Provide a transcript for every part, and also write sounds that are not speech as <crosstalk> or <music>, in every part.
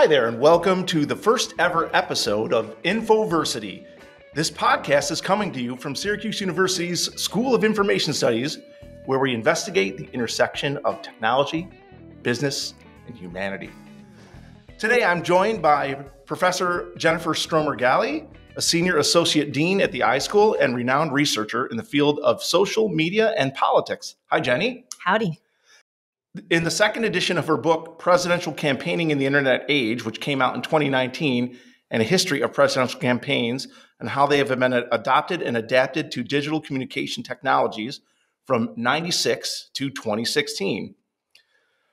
Hi there, and welcome to the first ever episode of Infoversity. This podcast is coming to you from Syracuse University's School of Information Studies, where we investigate the intersection of technology, business, and humanity. Today, I'm joined by Professor Jennifer Stromer Galley, a senior associate dean at the iSchool and renowned researcher in the field of social media and politics. Hi, Jenny. Howdy. In the second edition of her book, Presidential Campaigning in the Internet Age, which came out in 2019, and a history of presidential campaigns and how they have been adopted and adapted to digital communication technologies from 96 to 2016.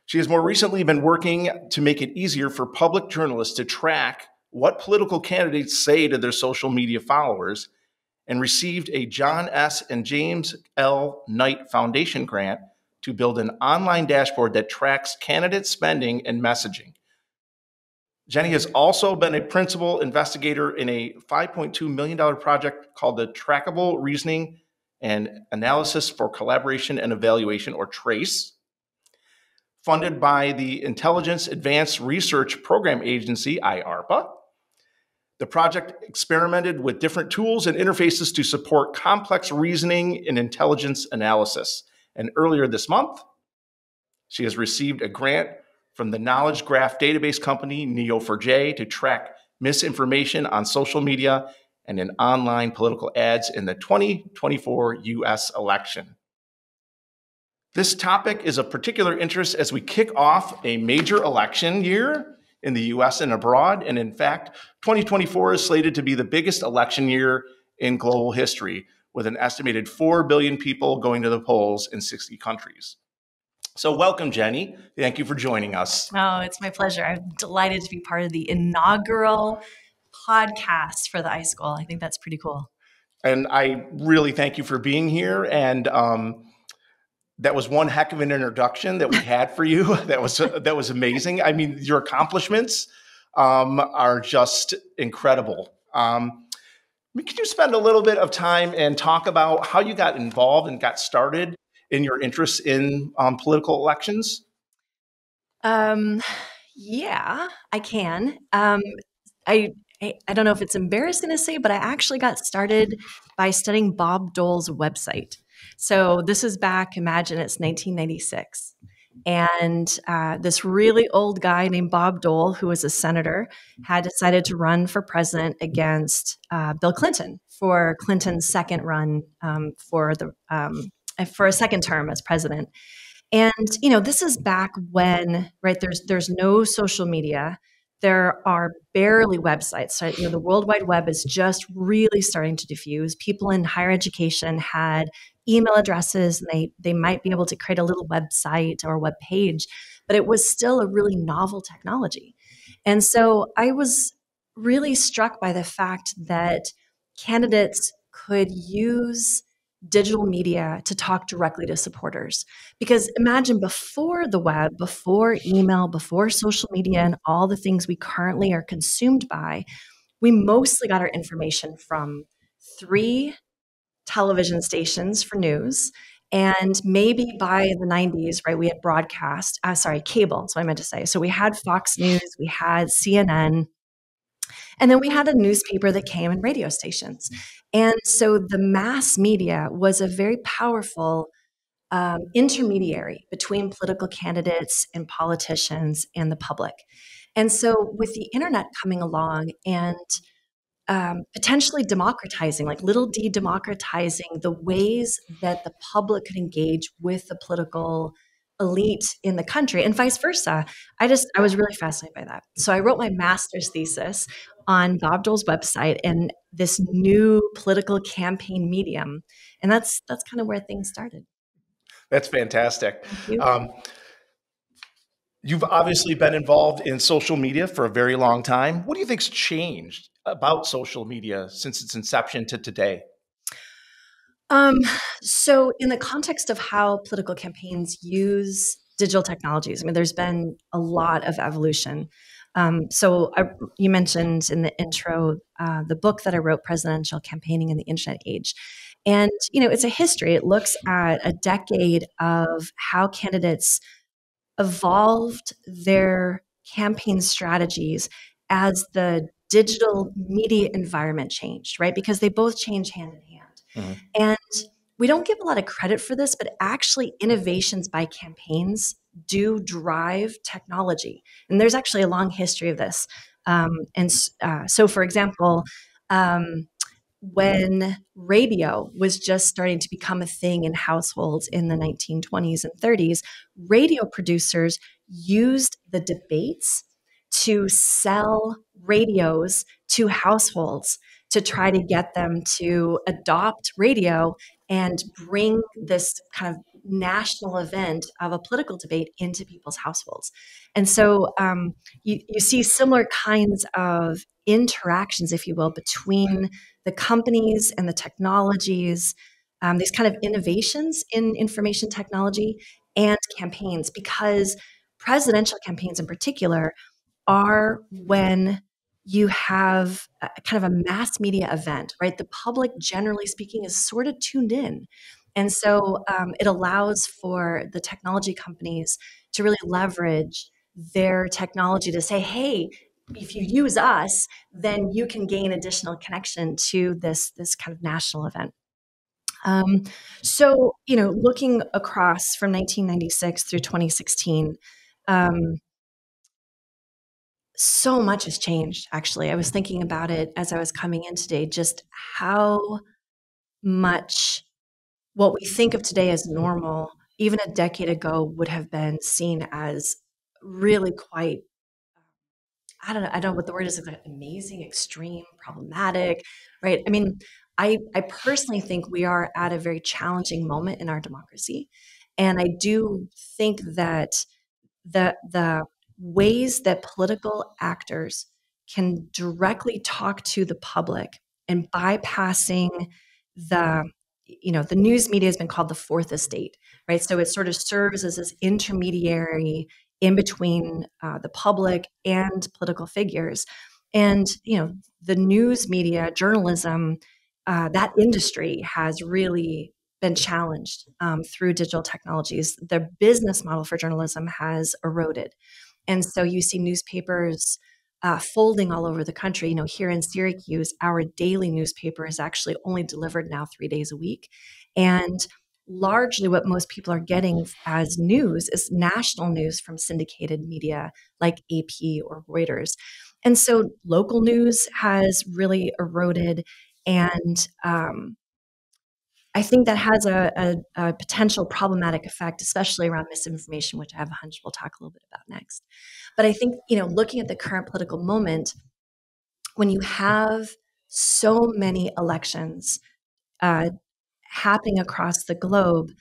She has more recently been working to make it easier for public journalists to track what political candidates say to their social media followers and received a John S. and James L. Knight Foundation grant to build an online dashboard that tracks candidate spending and messaging. Jenny has also been a principal investigator in a $5.2 million project called the Trackable Reasoning and Analysis for Collaboration and Evaluation, or TRACE, funded by the Intelligence Advanced Research Program Agency, IARPA. The project experimented with different tools and interfaces to support complex reasoning and intelligence analysis. And earlier this month, she has received a grant from the knowledge graph database company Neo4j to track misinformation on social media and in online political ads in the 2024 US election. This topic is of particular interest as we kick off a major election year in the US and abroad. And in fact, 2024 is slated to be the biggest election year in global history, with an estimated 4 billion people going to the polls in 60 countries. So, welcome, Jenny. Thank you for joining us. Oh, it's my pleasure. I'm delighted to be part of the inaugural podcast for the iSchool. I think that's pretty cool. And I really thank you for being here. And um, that was one heck of an introduction that we had for you. <laughs> that was that was amazing. I mean, your accomplishments um, are just incredible. Um, can you spend a little bit of time and talk about how you got involved and got started in your interest in um, political elections? Um, yeah, I can. Um, I, I, I don't know if it's embarrassing to say, but I actually got started by studying Bob Dole's website. So this is back. Imagine it's 1996. And uh, this really old guy named Bob Dole, who was a senator, had decided to run for president against uh, Bill Clinton for Clinton's second run um, for the um, for a second term as president. And you know, this is back when right there's there's no social media. There are barely websites. You know, the World Wide Web is just really starting to diffuse. People in higher education had email addresses and they they might be able to create a little website or web page, but it was still a really novel technology. And so I was really struck by the fact that candidates could use digital media to talk directly to supporters. Because imagine before the web, before email, before social media, and all the things we currently are consumed by, we mostly got our information from three television stations for news. And maybe by the 90s, right, we had broadcast, uh, sorry, cable, that's what I meant to say. So we had Fox News, we had CNN, and then we had a newspaper that came and radio stations. And so the mass media was a very powerful um, intermediary between political candidates and politicians and the public. And so with the internet coming along and um, potentially democratizing, like little d democratizing the ways that the public could engage with the political elite in the country and vice versa. I just, I was really fascinated by that. So I wrote my master's thesis on Bob Dole's website and this new political campaign medium. And that's, that's kind of where things started. That's fantastic. Um, you've obviously been involved in social media for a very long time. What do you think's changed about social media since its inception to today? Um, so, in the context of how political campaigns use digital technologies, I mean, there's been a lot of evolution. Um, so, I, you mentioned in the intro uh, the book that I wrote, Presidential Campaigning in the Internet Age. And, you know, it's a history. It looks at a decade of how candidates evolved their campaign strategies as the digital media environment changed, right? Because they both change hand in hand. Mm-hmm. And we don't give a lot of credit for this, but actually, innovations by campaigns do drive technology. And there's actually a long history of this. Um, and uh, so, for example, um, when radio was just starting to become a thing in households in the 1920s and 30s, radio producers used the debates to sell radios to households to try to get them to adopt radio and bring this kind of national event of a political debate into people's households. And so um, you, you see similar kinds of interactions, if you will, between the companies and the technologies, um, these kind of innovations in information technology and campaigns, because presidential campaigns in particular are when you have a, kind of a mass media event, right? The public, generally speaking, is sort of tuned in. And so um, it allows for the technology companies to really leverage their technology to say, hey, if you use us, then you can gain additional connection to this, this kind of national event. Um, so, you know, looking across from 1996 through 2016, um, so much has changed actually i was thinking about it as i was coming in today just how much what we think of today as normal even a decade ago would have been seen as really quite i don't know i don't know what the word is like amazing extreme problematic right? I mean i i personally think we are at a very challenging moment in our democracy and i do think that the the ways that political actors can directly talk to the public and bypassing the you know the news media has been called the fourth estate right? So it sort of serves as this intermediary in between uh, the public and political figures and you know the news media journalism uh, that industry has really been challenged um, through digital technologies the business model for journalism has eroded and so you see newspapers uh, folding all over the country. You know, here in Syracuse, our daily newspaper is actually only delivered now three days a week. And largely what most people are getting as news is national news from syndicated media like AP or Reuters. And so local news has really eroded. And um, I think that has a, a, a, potential problematic effect, especially around misinformation, which I have a hunch we'll talk a little bit about next. But I think, you know, looking at the current political moment, when you have so many elections uh, happening across the globe,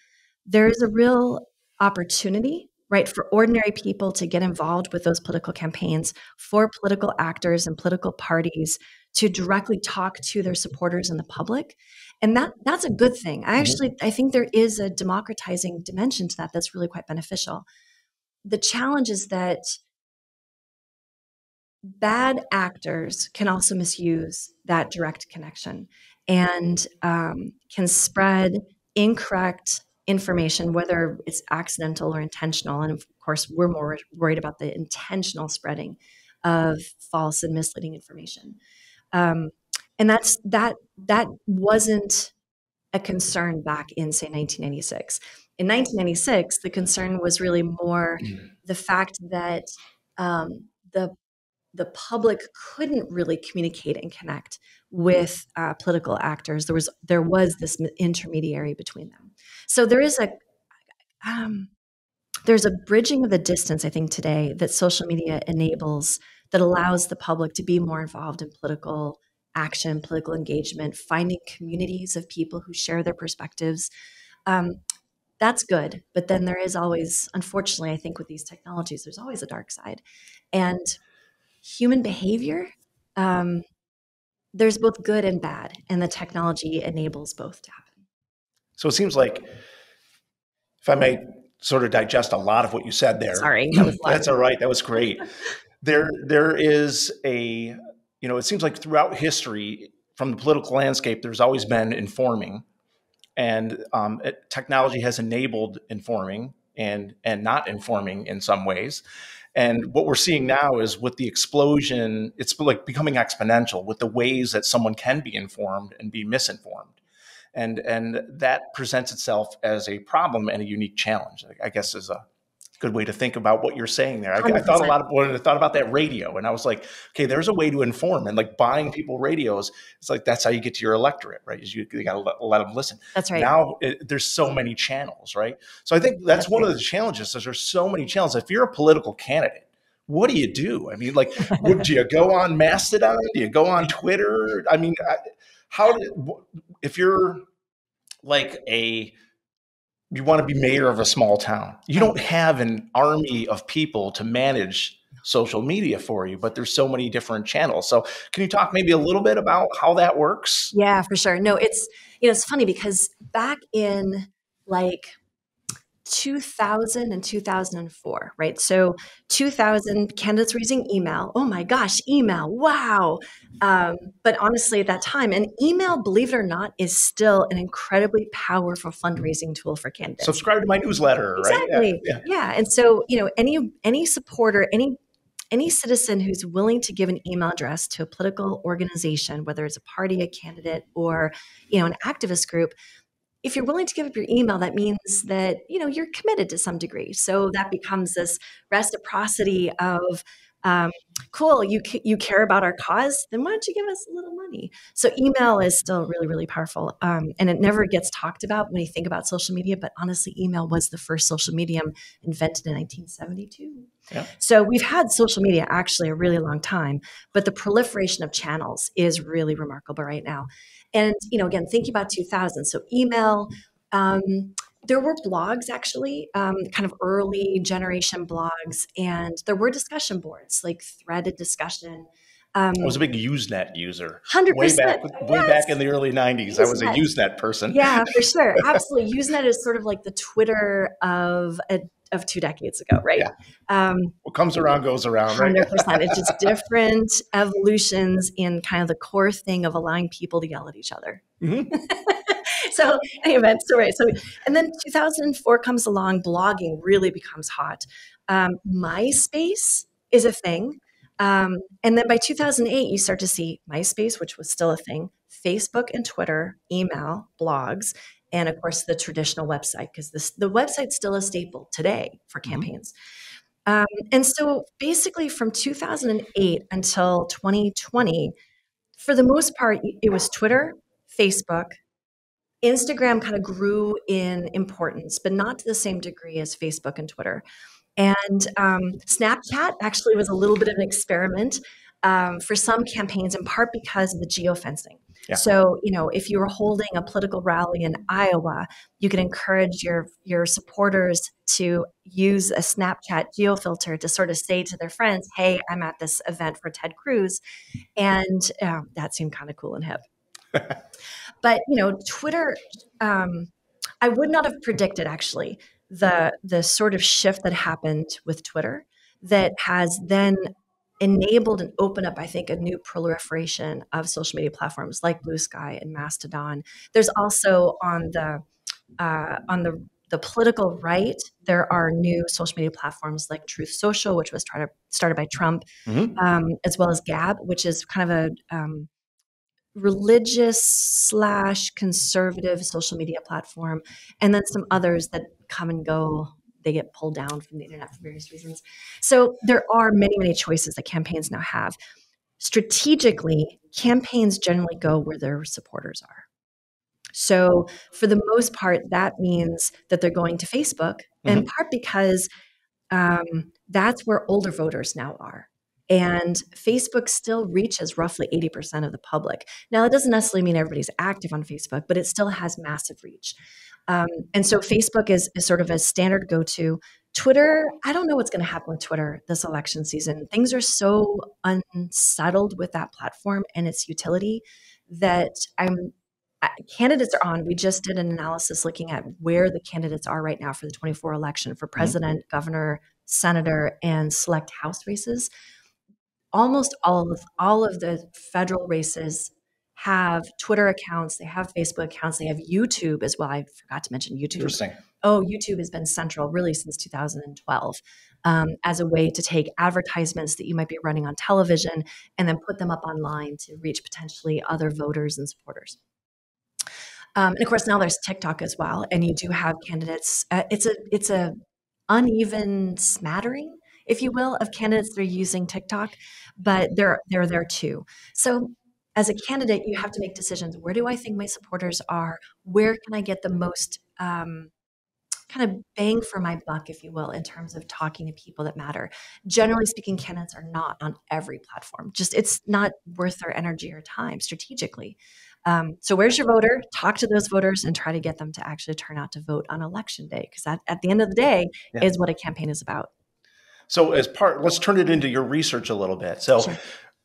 there is a real opportunity right for ordinary people to get involved with those political campaigns for political actors and political parties to directly talk to their supporters and the public. And that that's a good thing. I mm-hmm. actually i think there is a democratizing dimension to that that's really quite beneficial. The challenge is that bad actors can also misuse that direct connection and um, can spread incorrect information whether it's accidental or intentional. And of course we're more worried about the intentional spreading of false and misleading information. Um, and that's that that wasn't a concern back in say 1996 in 1996 the concern was really more the fact that um, the the public couldn't really communicate and connect with uh, political actors there was there was this intermediary between them so there is a um, there's a bridging of the distance i think today that social media enables that allows the public to be more involved in political action, political engagement, finding communities of people who share their perspectives. Um, that's good. But then there is always, unfortunately, I think with these technologies, there's always a dark side. And human behavior, um, there's both good and bad, and the technology enables both to happen. So it seems like, if I may sort of digest a lot of what you said there. Sorry, <clears throat> that that's all right. That was great. there, there is a you know, it seems like throughout history, from the political landscape, there's always been informing, and um, it, technology has enabled informing and and not informing in some ways. And what we're seeing now is with the explosion, it's like becoming exponential with the ways that someone can be informed and be misinformed. And, and that presents itself as a problem and a unique challenge, I guess is a good way to think about what you're saying there. I, I, thought a lot of when I thought about that radio, and I was like, okay, there's a way to inform, and like buying people radios. It's like that's how you get to your electorate, right? Is you, you got to let, let, them listen. That's right. Now it, there's so many channels, right? So I think that's, that's one right. of the challenges. Is there's so many channels. If you're a political candidate, what do you do? I mean, like, would do <laughs> you go on Mastodon? Do you go on Twitter? I mean, how do, if you're like a you want to be mayor of a small town. You don't have an army of people to manage social media for you, but there's so many different channels. So can you talk maybe a little bit about how that works? Yeah, for sure. No, it's you know, it's funny because back in like 2000 and 2004, right? So 2000, candidates were using email. Oh my gosh, email. Wow. Um, but honestly, at that time, and email, believe it or not, is still an incredibly powerful fundraising tool for candidates. Subscribe to my newsletter, exactly. right? Yeah, yeah. yeah. And so, you know, any any supporter, any any citizen who's willing to give an email address to a political organization, whether it's a party, a candidate, or you know, an activist group, if you're willing to give up your email, that means that you know you're committed to some degree. So that becomes this reciprocity of um, cool you you care about our cause then why don't you give us a little money so email is still really really powerful um, and it never gets talked about when you think about social media but honestly email was the first social medium invented in 1972 yeah. so we've had social media actually a really long time but the proliferation of channels is really remarkable right now and, you know, again, thinking about 2000, so email, um, there were blogs actually, um, kind of early generation blogs, and there were discussion boards, like threaded discussion. Um, I was a big Usenet user. Hundred percent. Way back, way yes. back in the early '90s, Usenet. I was a Usenet person. Yeah, for <laughs> sure, absolutely. Usenet is sort of like the Twitter of a of two decades ago, right? Yeah. Um, what comes around goes around, right? 100%. <laughs> it's just different evolutions in kind of the core thing of allowing people to yell at each other. Mm-hmm. <laughs> so, anyway, so right. So, and then 2004 comes along, blogging really becomes hot. Um, MySpace is a thing. Um, and then by 2008, you start to see MySpace, which was still a thing, Facebook and Twitter, email, blogs, and of course the traditional website because the website's still a staple today for mm-hmm. campaigns mm-hmm. um, and so basically from 2008 until 2020 for the most part it was twitter facebook instagram kind of grew in importance but not to the same degree as facebook and twitter and um, snapchat actually was a little bit of an experiment um, for some campaigns in part because of the geofencing yeah. So, you know, if you were holding a political rally in Iowa, you could encourage your your supporters to use a Snapchat geofilter to sort of say to their friends, "Hey, I'm at this event for Ted Cruz," and um, that seemed kind of cool and hip. <laughs> but you know, Twitter, um, I would not have predicted actually the the sort of shift that happened with Twitter that has then enabled and opened up, I think, a new proliferation of social media platforms like Bluesky and Mastodon. There's also on the uh, on the the political right, there are new social media platforms like Truth Social, which was to, started by Trump, mm-hmm. um, as well as Gab, which is kind of a um, religious slash conservative social media platform, and then some others that come and go they get pulled down from the internet for various reasons. So there are many, many choices that campaigns now have. Strategically, campaigns generally go where their supporters are. So, for the most part, that means that they're going to Facebook, mm-hmm. in part because um, that's where older voters now are. And Facebook still reaches roughly 80% of the public. Now, that doesn't necessarily mean everybody's active on Facebook, but it still has massive reach. Um, and so Facebook is, is sort of a standard go to. Twitter, I don't know what's going to happen with Twitter this election season. Things are so unsettled with that platform and its utility that I'm candidates are on. We just did an analysis looking at where the candidates are right now for the 24 election for mm-hmm. president, mm-hmm. governor, senator, and select House races. Almost all of all of the federal races have Twitter accounts, they have Facebook accounts, they have YouTube as well. I forgot to mention YouTube. Interesting. Oh, YouTube has been central really since 2012. um, as a way to take advertisements that you might be running on television and then put them up online to reach potentially other voters and supporters. Um, and of course, now there's TikTok as well, and you do have candidates. Uh, it's a it's a uneven smattering, if you will, of candidates that are using TikTok, but they're they're there too. So as a candidate, you have to make decisions. Where do I think my supporters are? Where can I get the most um, kind of bang for my buck, if you will, in terms of talking to people that matter? Generally speaking, candidates are not on every platform. Just it's not worth their energy or time strategically. Um, so where's your voter? Talk to those voters and try to get them to actually turn out to vote on election day, because that at the end of the day yeah. is what a campaign is about. So as part, let's turn it into your research a little bit. So sure.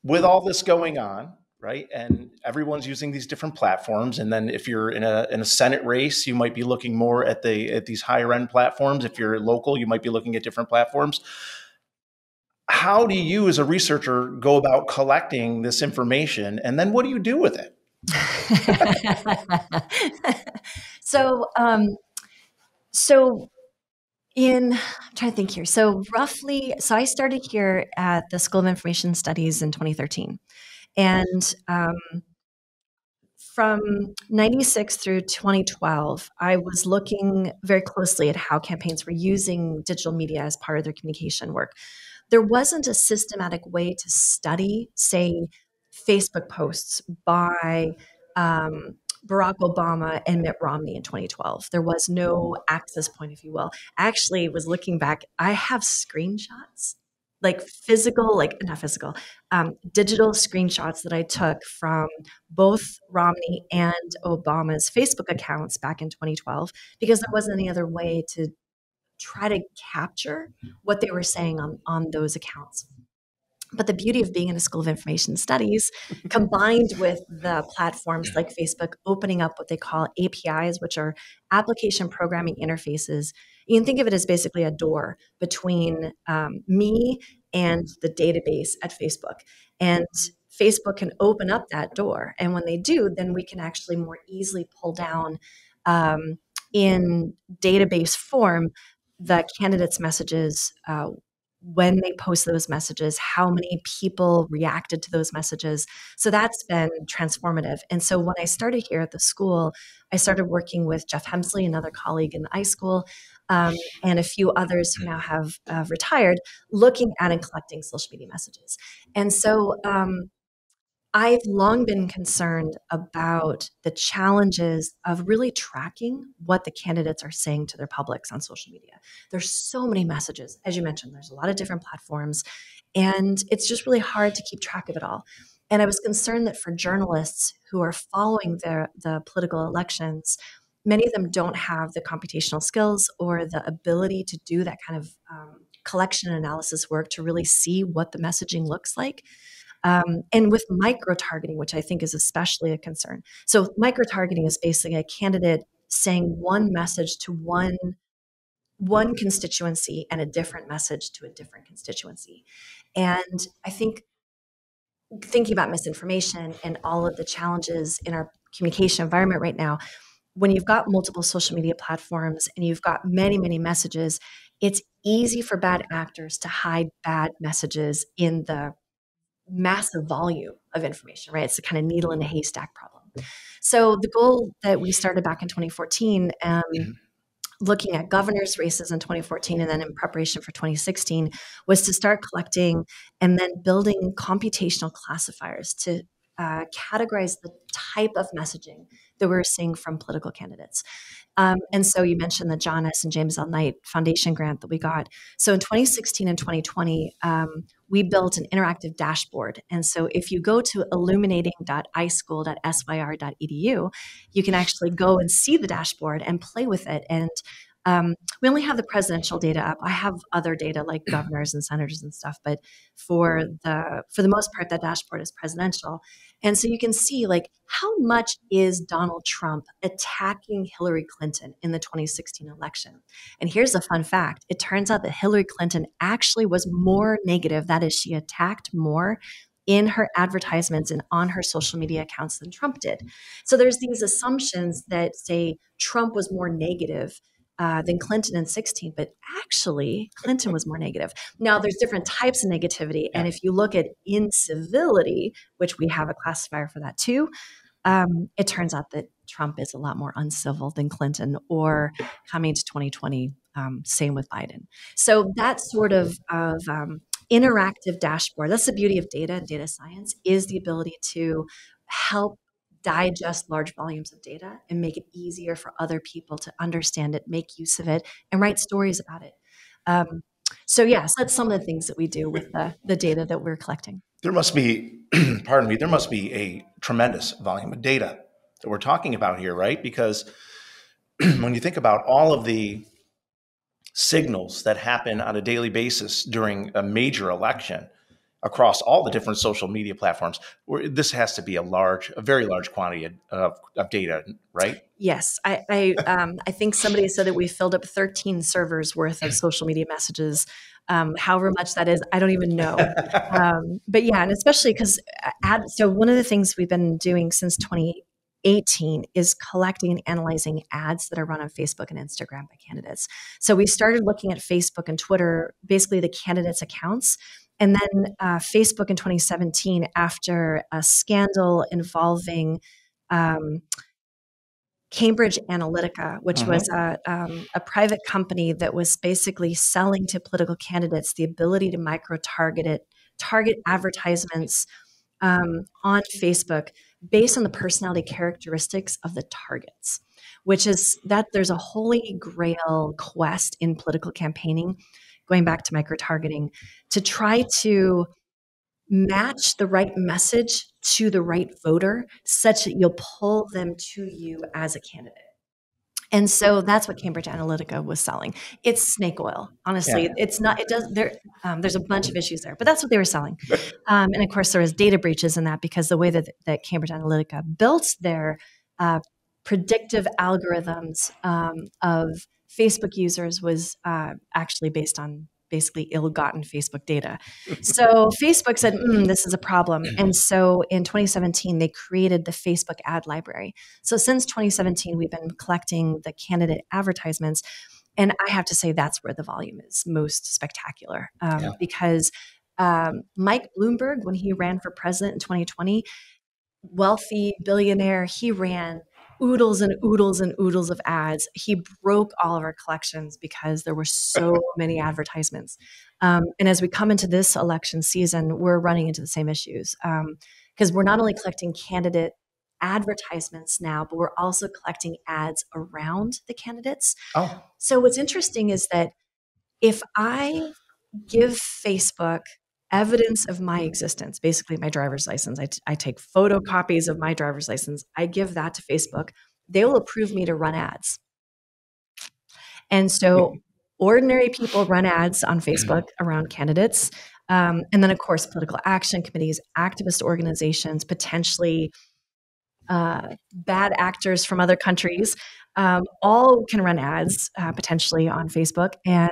with all this going on, right, and everyone's using these different platforms, and then if you're in a in a Senate race, you might be looking more at the at these higher end platforms. If you're local, you might be looking at different platforms. How do you, as a researcher, go about collecting this information, and then what do you do with it? <laughs> so, um, so in I'm trying to think here. So roughly, so I started here at the School of Information Studies in 2013, and um, from 96 through 2012, I was looking very closely at how campaigns were using digital media as part of their communication work. There wasn't a systematic way to study, say, Facebook posts by um, Barack Obama and Mitt Romney in 2012. There was no access point, if you will. I Actually, was looking back, I have screenshots, like physical, like not physical, um, digital screenshots that I took from both Romney and Obama's Facebook accounts back in 2012 because there wasn't any other way to try to capture what they were saying on, on those accounts. But the beauty of being in a school of information studies, combined with the platforms like Facebook opening up what they call APIs, which are application programming interfaces, you can think of it as basically a door between um, me and the database at Facebook. And Facebook can open up that door. And when they do, then we can actually more easily pull down um, in database form the candidates' messages, uh, when they post those messages, how many people reacted to those messages. So that's been transformative. And so when I started here at the school, I started working with Jeff Hemsley, another colleague in the iSchool, um, and a few others who now have uh, retired, looking at and collecting social media messages. And so um, I've long been concerned about the challenges of really tracking what the candidates are saying to their publics on social media. There's so many messages. As you mentioned, there's a lot of different platforms, and it's just really hard to keep track of it all. And I was concerned that for journalists who are following the, the political elections, many of them don't have the computational skills or the ability to do that kind of um, collection analysis work to really see what the messaging looks like. Um, and with micro targeting, which I think is especially a concern. So, micro targeting is basically a candidate saying one message to one one constituency and a different message to a different constituency. And I think thinking about misinformation and all of the challenges in our communication environment right now, when you've got multiple social media platforms and you've got many, many messages, it's easy for bad actors to hide bad messages in the massive volume of information, right? It's a kind of needle in a haystack problem. So the goal that we started back in 2014, um, mm-hmm. looking at governors' races in 2014 and then in preparation for 2016, was to start collecting and then building computational classifiers to uh, categorize the type of messaging that we're seeing from political candidates. Um, and so you mentioned the John S. and James L. Knight Foundation grant that we got. So in 2016 and 2020, um, we built an interactive dashboard. And so if you go to illuminating.ischool.syr.edu, you can actually go and see the dashboard and play with it and um, we only have the presidential data up. I have other data like governors and senators and stuff, but for the for the most part, that dashboard is presidential, and so you can see like how much is Donald Trump attacking Hillary Clinton in the 2016 election. And here's a fun fact: it turns out that Hillary Clinton actually was more negative. That is, she attacked more in her advertisements and on her social media accounts than Trump did. So there's these assumptions that say Trump was more negative uh, than Clinton in 16, but actually Clinton was more negative. Now there's different types of negativity, and if you look at incivility, which we have a classifier for that too, um, it turns out that Trump is a lot more uncivil than Clinton, or coming to 2020, um, same with Biden. So that sort of, of um, interactive dashboard, that's the beauty of data and data science, is the ability to help digest large volumes of data and make it easier for other people to understand it, make use of it, and write stories about it. Um, so yes, that's some of the things that we do with the, the data that we're collecting. There must be, <clears throat> pardon me, there must be a tremendous volume of data that we're talking about here, right? Because <clears throat> when you think about all of the signals that happen on a daily basis during a major election, across all the different social media platforms. This has to be a large, a very large quantity of, of data, right? Yes, I I, um, I think somebody said that we filled up 13 servers worth of social media messages. Um, however much that is, I don't even know. Um, but yeah, and especially because ad. So one of the things we've been doing since 2018 is collecting and analyzing ads that are run on Facebook and Instagram by candidates. So we started looking at Facebook and Twitter, basically the candidates' accounts, and then uh, Facebook in 2017, after a scandal involving um, Cambridge Analytica, which mm-hmm. was a, um, a, private company that was basically selling to political candidates the ability to micro target it, target advertisements um, on Facebook based on the personality characteristics of the targets, which is that there's a holy grail quest in political campaigning going back to micro targeting, to try to match the right message to the right voter such that you'll pull them to you as a candidate. And so that's what Cambridge Analytica was selling. It's snake oil. Honestly, yeah. it's not. It does. There, um, there's a bunch of issues there, but that's what they were selling. <laughs> Um, and of course, there was data breaches in that because the way that that Cambridge Analytica built their uh, predictive algorithms um, of Facebook users was uh, actually based on basically ill-gotten Facebook data. <laughs> So Facebook said, mm, "This is a problem," and so in 2017 they created the Facebook ad library. So since 2017, we've been collecting the candidate advertisements, and I have to say that's where the volume is most spectacular um, yeah. because um, Mike Bloomberg, when he ran for president in 2020, wealthy billionaire, he ran oodles and oodles and oodles of ads. He broke all of our collections because there were so <laughs> many advertisements. Um, and as we come into this election season, we're running into the same issues because um, we're not only collecting candidate advertisements now, but we're also collecting ads around the candidates. Oh. So what's interesting is that if I give Facebook evidence of my existence, basically my driver's license. I, t- I take photocopies of my driver's license. I give that to Facebook. They will approve me to run ads. And so ordinary people run ads on Facebook <clears throat> around candidates. Um, and then, of course, political action committees, activist organizations, potentially uh, bad actors from other countries, um, all can run ads uh, potentially on Facebook. And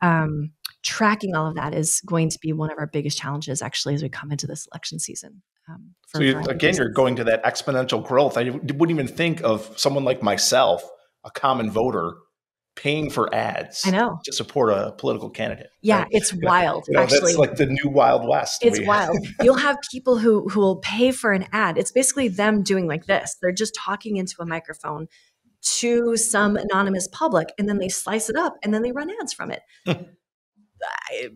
um, tracking all of that is going to be one of our biggest challenges actually as we come into this election season. Um, so you, again, you're going to that exponential growth. I wouldn't even think of someone like myself, a common voter, paying for ads. I know to support a political candidate. Yeah, right? it's <laughs> wild. You know, actually, that's like the new Wild West. It's wild. You'll have people who who will pay for an ad. It's basically them doing like this. They're just talking into a microphone to some anonymous public, and then they slice it up, and then they run ads from it. <laughs> I,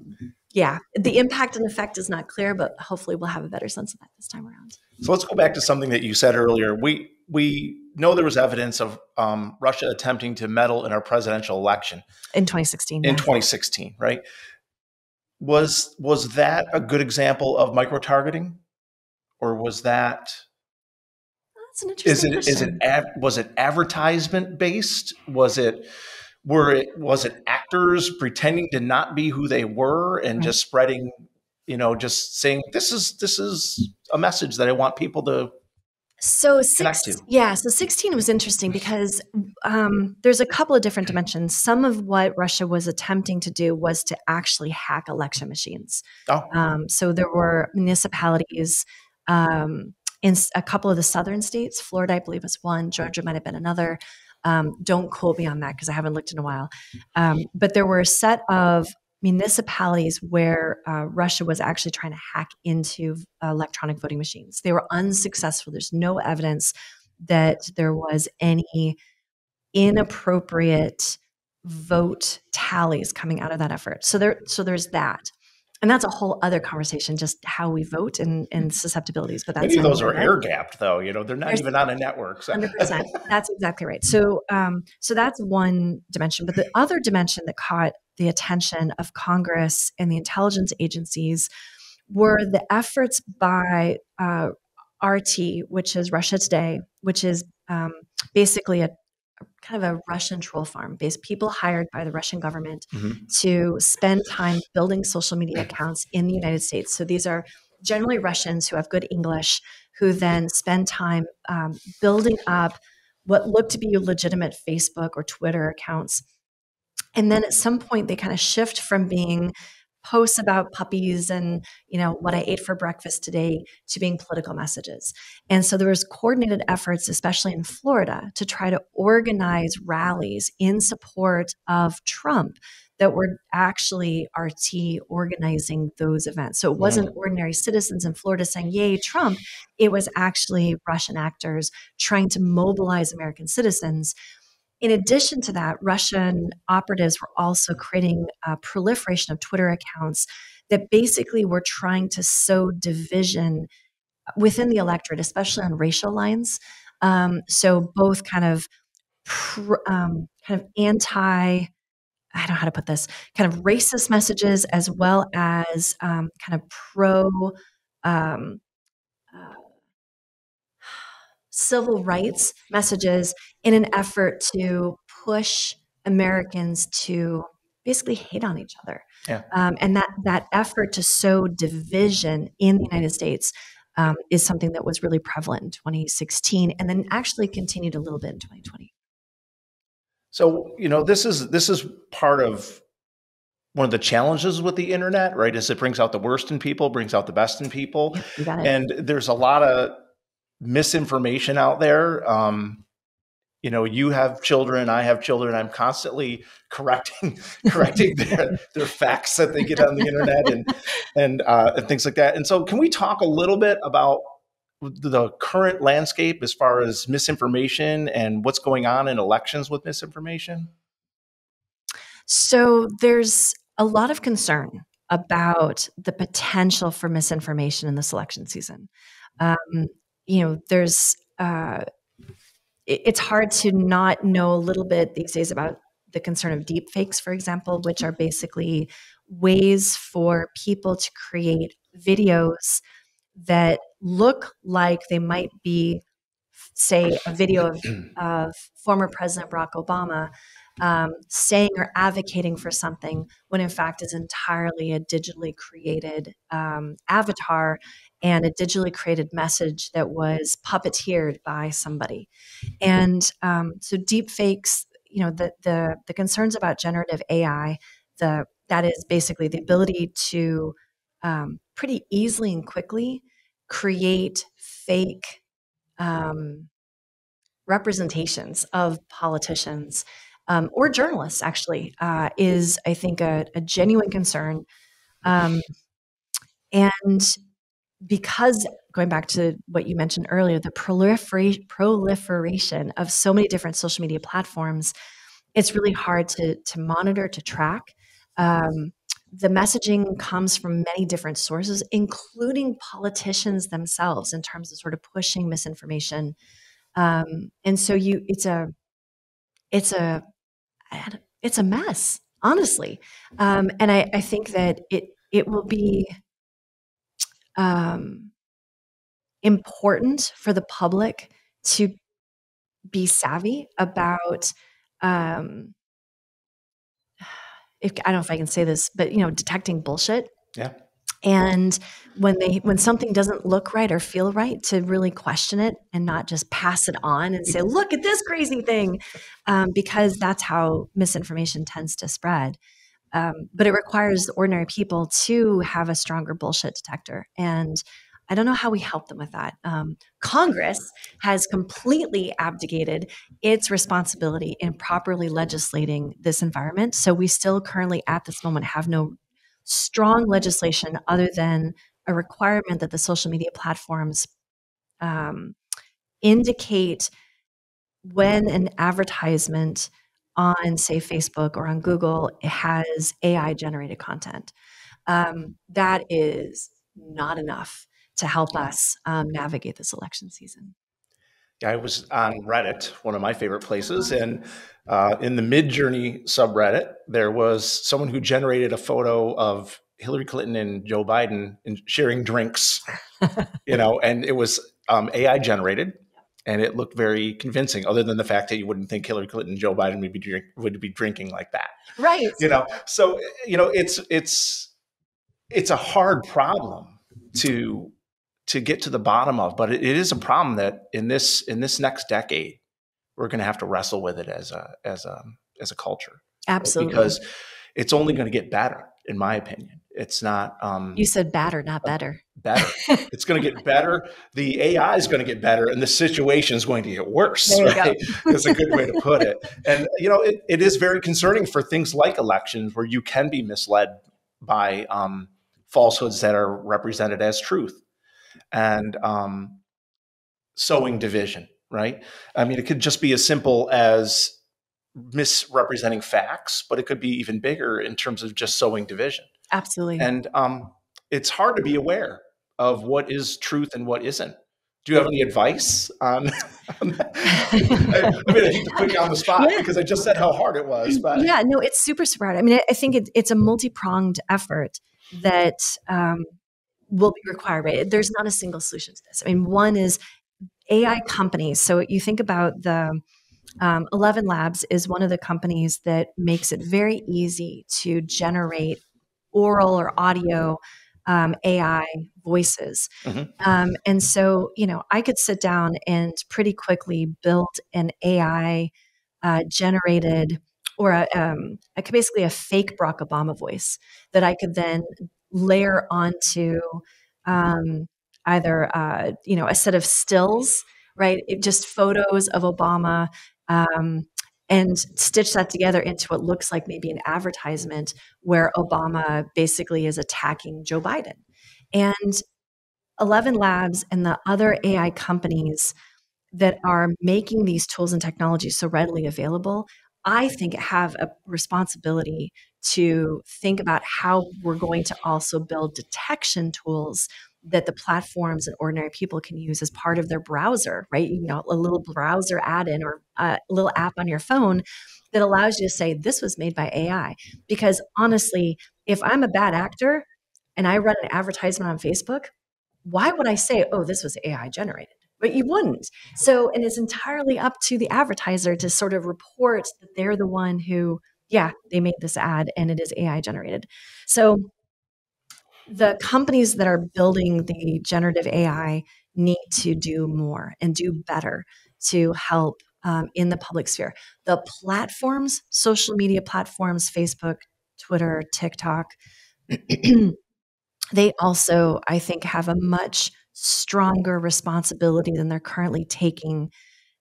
yeah, the impact and effect is not clear, but hopefully we'll have a better sense of that this time around. So let's go back to something that you said earlier. We we know there was evidence of um, Russia attempting to meddle in our presidential election in 2016. In yeah. 2016, right? Was was that a good example of micro targeting, or was that? That's an interesting. Is it is it ad, was it advertisement based? Was it were it was it actors pretending to not be who they were and just spreading you know just saying this is this is a message that i want people to so six, yeah, so 16 was interesting because um, there's a couple of different dimensions. Some of what Russia was attempting to do was to actually hack election machines. Oh. Um, so there were municipalities um, in a couple of the southern states. Florida, I believe, was one. Georgia might have been another Um, don't quote me on that because I haven't looked in a while. Um, but there were a set of municipalities where uh, Russia was actually trying to hack into electronic voting machines. They were unsuccessful. There's no evidence that there was any inappropriate vote tallies coming out of that effort. So there, so there's that and that's a whole other conversation just how we vote and, and susceptibilities but that's Maybe those are air gapped though you know they're not There's, even on a network so. 100% <laughs> that's exactly right. So um, so that's one dimension but the other dimension that caught the attention of congress and the intelligence agencies were the efforts by uh, rt which is russia today which is um, basically a kind of a Russian troll farm based people hired by the Russian government mm-hmm. to spend time building social media accounts in the United States. So these are generally Russians who have good English, who then spend time um, building up what look to be legitimate Facebook or Twitter accounts. And then at some point, they kind of shift from being posts about puppies and you know what i ate for breakfast today to being political messages. And so there was coordinated efforts especially in florida to try to organize rallies in support of trump that were actually rt organizing those events. So it wasn't ordinary citizens in florida saying yay trump. It was actually russian actors trying to mobilize american citizens in addition to that, Russian operatives were also creating a proliferation of Twitter accounts that basically were trying to sow division within the electorate, especially on racial lines. Um, so both kind of pr- um, kind of anti. I don't know how to put this, kind of racist messages as well as um, kind of pro um, uh, civil rights messages in an effort to push Americans to basically hate on each other. Yeah. Um, and that that effort to sow division in the United States um, is something that was really prevalent in 2016, and then actually continued a little bit in 2020. So you know this is this is part of one of the challenges with the internet, right? Is it brings out the worst in people, brings out the best in people, and there's a lot of misinformation out there. Um, you know, you have children, I have children. I'm constantly correcting <laughs> correcting their their facts that they get on the internet and and uh, and things like that. And so, can we talk a little bit about the current landscape as far as misinformation and what's going on in elections with misinformation? So there's a lot of concern about the potential for misinformation in this election season. Um, you know, there's uh, it, it's hard to not know a little bit these days about the concern of deep fakes, for example, which are basically ways for people to create videos that look like they might be, say, a video of, <clears throat> of former President Barack Obama, um, saying or advocating for something when in fact is entirely a digitally created um, avatar and a digitally created message that was puppeteered by somebody. And um, so deep fakes, you know, the, the, the concerns about generative AI, the that is basically the ability to um, pretty easily and quickly create fake um, representations of politicians um, or journalists actually uh, is i think a, a genuine concern um, and because going back to what you mentioned earlier the proliferation proliferation of so many different social media platforms it's really hard to to monitor to track um, the messaging comes from many different sources including politicians themselves in terms of sort of pushing misinformation um, and so you it's a it's a it's a mess, honestly. Um, and I, I, think that it it will be um, important for the public to be savvy about. Um, if I don't know if I can say this, but you know, detecting bullshit. Yeah and when they when something doesn't look right or feel right to really question it and not just pass it on and say look at this crazy thing um, because that's how misinformation tends to spread um, but it requires ordinary people to have a stronger bullshit detector and I don't know how we help them with that. Um, Congress has completely abdicated its responsibility in properly legislating this environment. So we still currently, at this moment, have no strong legislation other than a requirement that the social media platforms um, indicate when an advertisement on, say, Facebook or on Google has AI generated content. Um, that is not enough to help us um, navigate this election season. Yeah, I was on Reddit, one of my favorite places, and uh, in the Midjourney subreddit, there was someone who generated a photo of Hillary Clinton and Joe Biden sharing drinks, <laughs> you know, and it was um, AI generated, and it looked very convincing. Other than the fact that you wouldn't think Hillary Clinton and Joe Biden would be drink, would be drinking like that, right? You know, so you know, it's it's it's a hard problem to to get to the bottom of, but it, it is a problem that in this in this next decade we're going to have to wrestle with it as a as a as a culture. Absolutely, because it's only going to get better, in my opinion. It's not. Um, you said batter, not better. Better. <laughs> it's going to get better. The AI is going to get better, and the situation is going to get worse. Right? is a good way to put it. And you know, it, it is very concerning for things like elections, where you can be misled by um, falsehoods that are represented as truth, and um, sowing division. Right. I mean, it could just be as simple as misrepresenting facts, but it could be even bigger in terms of just sowing division. Absolutely. And um, it's hard to be aware of what is truth and what isn't. Do you have any advice on, <laughs> on? I, I, mean, I hate to put you on the spot yeah. because I just said how hard it was. But yeah, no, it's super, super hard. I mean, I, I think it, it's a multi pronged effort that um, will be required. Right? There's not a single solution to this. I mean, one is AI companies. So you think about the um, Eleven Labs is one of the companies that makes it very easy to generate oral or audio um, AI voices. Mm-hmm. Um, and so, you know, I could sit down and pretty quickly build an AI uh, generated or a, um, a, basically a fake Barack Obama voice that I could then layer onto um, either, uh, you know, a set of stills, right? It, just photos of Obama um, and stitch that together into what looks like maybe an advertisement where Obama basically is attacking Joe Biden. And 11 Labs and the other AI companies that are making these tools and technologies so readily available, I think have a responsibility to think about how we're going to also build detection tools that the platforms and ordinary people can use as part of their browser, right? You know, a little browser add-in or uh, a little app on your phone that allows you to say this was made by AI. Because honestly, if I'm a bad actor and I run an advertisement on Facebook, why would I say, "Oh, this was AI generated"? But you wouldn't. So, and it's entirely up to the advertiser to sort of report that they're the one who, yeah, they made this ad and it is AI generated. So, the companies that are building the generative AI need to do more and do better to help um, in the public sphere. The platforms, social media platforms, Facebook, Twitter, TikTok, <clears throat> they also, I think, have a much stronger responsibility than they're currently taking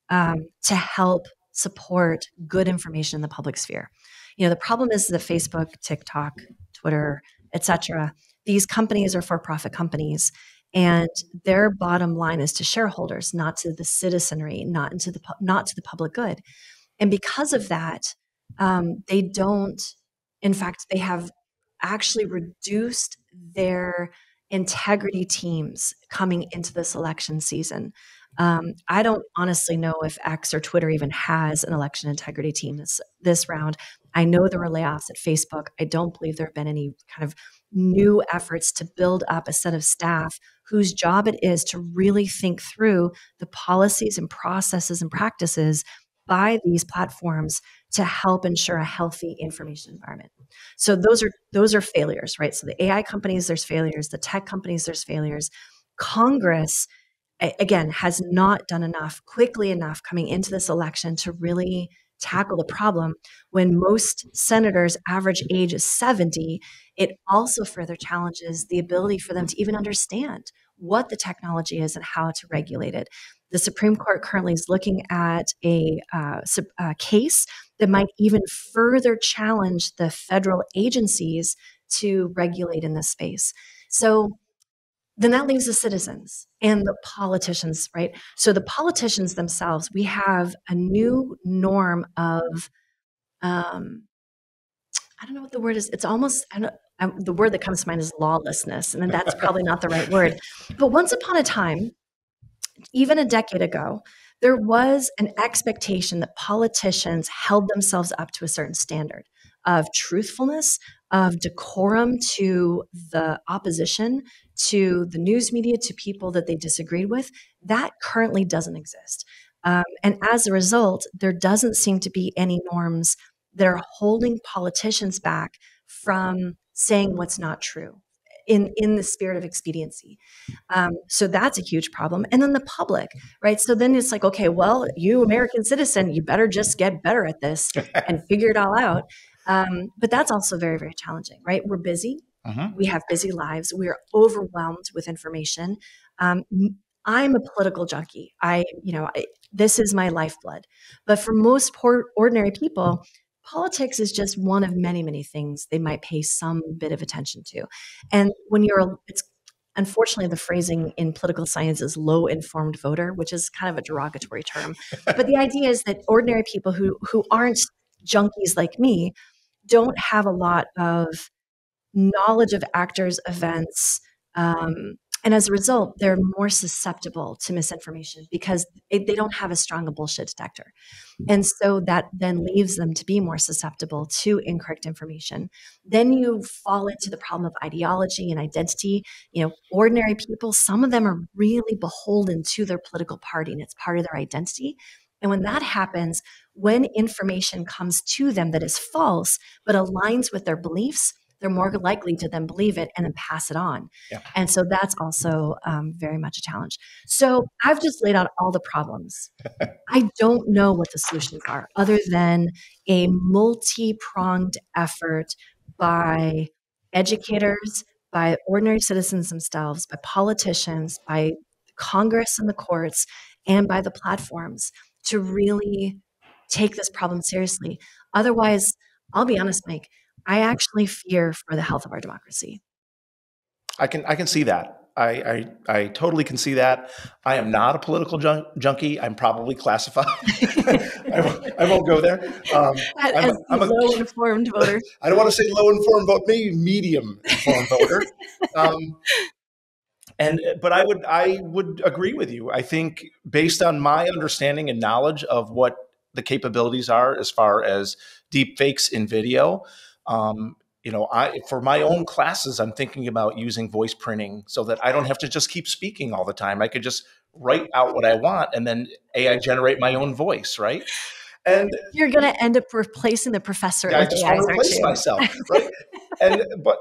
um, to help support good information in the public sphere. You know, the problem is that Facebook, TikTok, Twitter, etc these companies are for profit companies and their bottom line is to shareholders not to the citizenry not into the not to the public good and because of that um, they don't in fact they have actually reduced their integrity teams coming into this election season um, I don't honestly know if X or Twitter even has an election integrity team this this round. I know there were layoffs at Facebook. I don't believe there have been any kind of new efforts to build up a set of staff whose job it is to really think through the policies and processes and practices by these platforms to help ensure a healthy information environment. So those are those are failures, right? So the AI companies there's failures, the tech companies there's failures. Congress again has not done enough quickly enough coming into this election to really tackle the problem when most senators average age is 70 it also further challenges the ability for them to even understand what the technology is and how to regulate it. The Supreme Court currently is looking at a, uh, a case that might even further challenge the federal agencies to regulate in this space. So then that leaves the citizens and the politicians, right? So the politicians themselves, we have a new norm of, um, I don't know what the word is. It's almost I don't, I, the word that comes to mind is lawlessness, and that's probably not the right <laughs> word. But once upon a time, even a decade ago, there was an expectation that politicians held themselves up to a certain standard of truthfulness, of decorum to the opposition, to the news media, to people that they disagreed with. That currently doesn't exist. Um, and as a result, there doesn't seem to be any norms that are holding politicians back from saying what's not true in in the spirit of expediency. Um, so that's a huge problem. And then the public, right? So then it's like, okay, well, you American citizen, you better just get better at this <laughs> and figure it all out. Um, but that's also very very challenging, right? We're busy. Uh-huh. We have busy lives. We are overwhelmed with information. Um, I'm a political junkie. I, you know, I, this is my lifeblood. But for most poor, ordinary people, politics is just one of many, many things they might pay some bit of attention to. And when you're, it's unfortunately the phrasing in political science is low informed voter, which is kind of a derogatory term. but the idea is that ordinary people who who aren't junkies like me don't have a lot of knowledge of actors, events, um, and as a result, they're more susceptible to misinformation because it, they don't have as strong a bullshit detector. And so that then leaves them to be more susceptible to incorrect information. Then you fall into the problem of ideology and identity. You know, ordinary people, some of them are really beholden to their political party and it's part of their identity. And when that happens, when information comes to them that is false but aligns with their beliefs, they're more likely to then believe it and then pass it on. Yeah. And so that's also um, very much a challenge. So I've just laid out all the problems. <laughs> I don't know what the solutions are other than a multi pronged effort by educators, by ordinary citizens themselves, by politicians, by Congress and the courts, and by the platforms to really take this problem seriously. Otherwise, I'll be honest, Mike, I actually fear for the health of our democracy. I can I can see that. I, I, I totally can see that. I am not a political jun- junkie. I'm probably classified. <laughs> I, won't, I, won't, go there. Um, As I'm, a, I'm low informed voter. <laughs> I don't want to say low informed vote, maybe medium informed voter. Um, and but I would I would agree with you. I think based on my understanding and knowledge of what the capabilities are as far as deep fakes in video, um, you know, I for my own classes, I'm thinking about using voice printing so that I don't have to just keep speaking all the time. I could just write out what I want and then AI generate my own voice, right? And you're going to end up replacing the professor. Yeah, I just want to replace myself, right? and but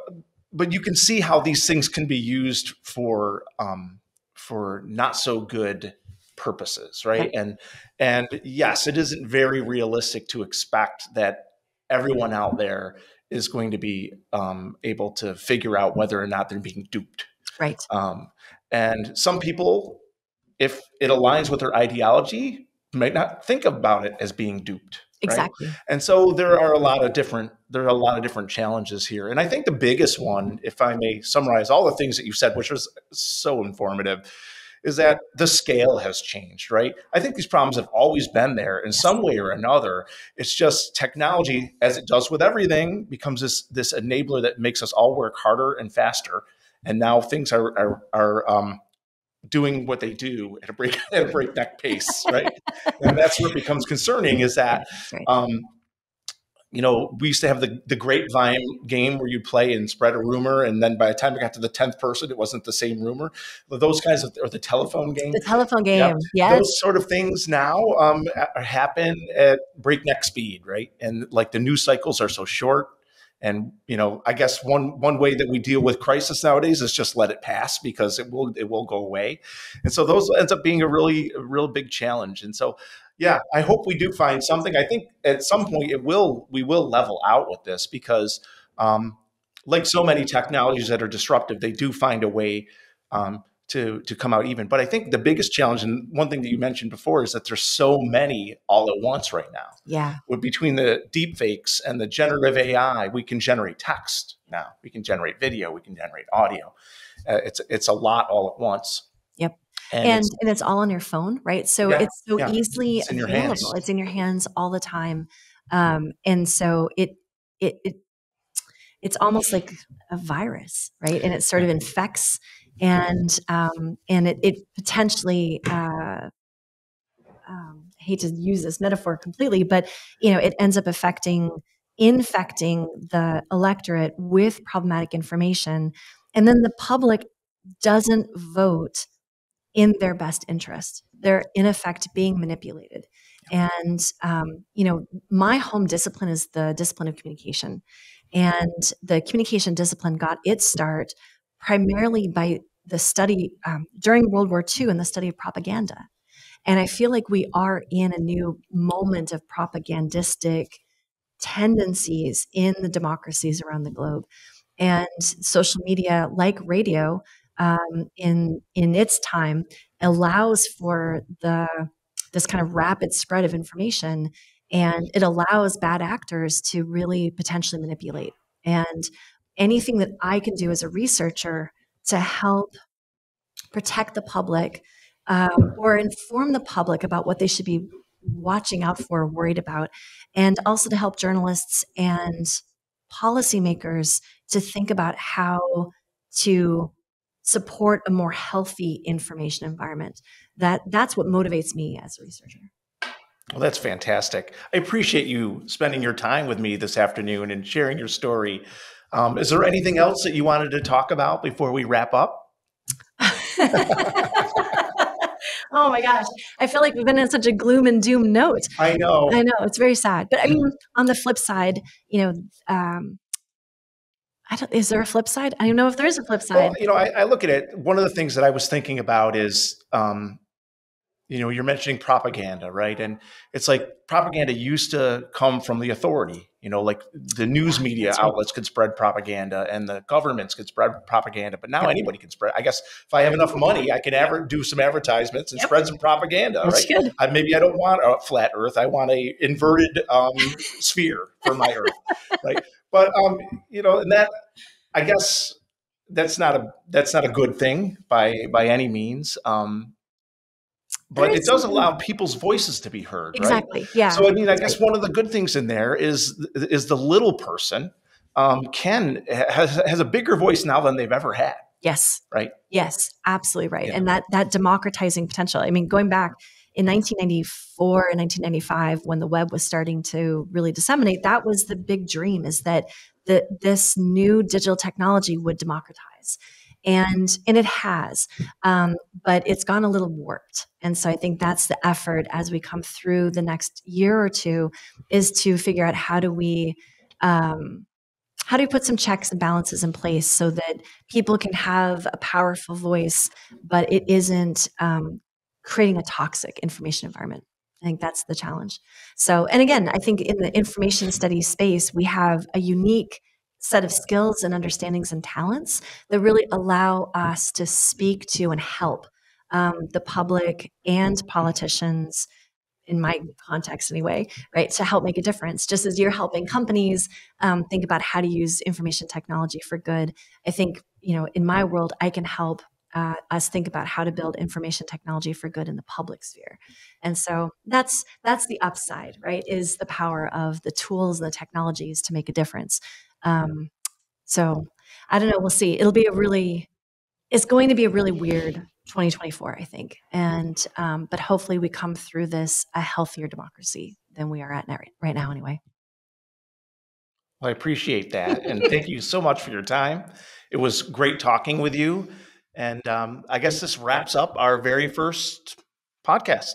but you can see how these things can be used for um, for not so good purposes, right? And and yes, it isn't very realistic to expect that everyone out there is going to be um, able to figure out whether or not they're being duped. Right. Um, and some people, if it aligns with their ideology, might not think about it as being duped. Exactly. Right? And so there are a lot of different there are a lot of different challenges here. And I think the biggest one, if I may summarize all the things that you said, which was so informative, is that the scale has changed, right? I think these problems have always been there in some way or another. It's just technology, as it does with everything, becomes this this enabler that makes us all work harder and faster. And now things are are, are um, doing what they do at a break <laughs> at a breakneck pace, right? <laughs> and that's what becomes concerning is that um, you know, we used to have the, the grapevine game where you play and spread a rumor. And then by the time it got to the 10th person, it wasn't the same rumor. Those kinds of, or the telephone game. The telephone game, yeah. Those sort of things now um, happen at breakneck speed, right? And like the news cycles are so short. And you know, I guess one one way that we deal with crisis nowadays is just let it pass because it will it will go away. And so those ends up being a really a real big challenge. And so yeah, I hope we do find something. I think at some point it will we will level out with this because um, like so many technologies that are disruptive, they do find a way um, to to come out even. But I think the biggest challenge, and one thing that you mentioned before, is that there's so many all at once right now. Yeah. With between the deep fakes and the generative AI, we can generate text now. We can generate video. We can generate audio. Uh, it's it's a lot all at once. And and it's, and it's all on your phone, right? So yeah, it's so yeah. easily it's available. It's in your hands all the time. Um, and so it it it it's almost like a virus, right? And it sort of infects and um, and it, it potentially uh, um, I hate to use this metaphor completely, but you know it ends up affecting infecting the electorate with problematic information, and then the public doesn't vote in their best interest. They're in effect being manipulated. And um, you know, my home discipline is the discipline of communication, and the communication discipline got its start primarily by the study um, during World War II and the study of propaganda. And I feel like we are in a new moment of propagandistic tendencies in the democracies around the globe. And social media, like radio, um, in in its time, allows for the this kind of rapid spread of information, and it allows bad actors to really potentially manipulate. And anything that I can do as a researcher to help protect the public um, or inform the public about what they should be watching out for, worried about, and also to help journalists and policymakers to think about how to support a more healthy information environment. That that's what motivates me as a researcher. Well, that's fantastic. I appreciate you spending your time with me this afternoon and sharing your story. Um, is there anything else that you wanted to talk about before we wrap up? <laughs> oh my gosh. I feel like we've been in such a gloom and doom note. I know. I know. It's very sad. But I mean, on the flip side, you know, um, is there a flip side? I don't know if there is a flip side. Well, you know, I, I, look at it. One of the things that I was thinking about is, um, you know, you're mentioning propaganda, right? And it's like propaganda used to come from the authority, you know, like the news media outlets could spread propaganda and the governments could spread propaganda, but now yep. anybody can spread. I guess if I have enough money, I can ever do some advertisements and yep. spread some propaganda, That's right? I, maybe I don't want a flat Earth. I want a inverted um, sphere for my Earth, right? But um, you know, and that I guess that's not a that's not a good thing by by any means. Um, but it does allow people's voices to be heard exactly right? yeah so i mean i guess one of the good things in there is is the little person um, can has has a bigger voice now than they've ever had yes right yes absolutely right yeah. and that that democratizing potential i mean going back in 1994 and 1995 when the web was starting to really disseminate that was the big dream is that the, this new digital technology would democratize. And and it has um, but it's gone a little warped. And so i think that's the effort as we come through the next year or two is to figure out how do we um, how do we put some checks and balances in place so that people can have a powerful voice but it isn't um, creating a toxic information environment I think that's the challenge. So, and again, I think in the information studies space, we have a unique set of skills and understandings and talents that really allow us to speak to and help um, the public and politicians in my context anyway right to help make a difference just as you're helping companies um, think about how to use information technology for good i think you know in my world i can help uh, us think about how to build information technology for good in the public sphere and so that's that's the upside right is the power of the tools and the technologies to make a difference um, so I don't know. We'll see. It'll be a really, it's going to be a really weird 2024, I think. And, um, but hopefully we come through this a healthier democracy than we are at right now, anyway. Well, I appreciate that. And thank you so much for your time. It was great talking with you. And um, I guess this wraps up our very first podcast.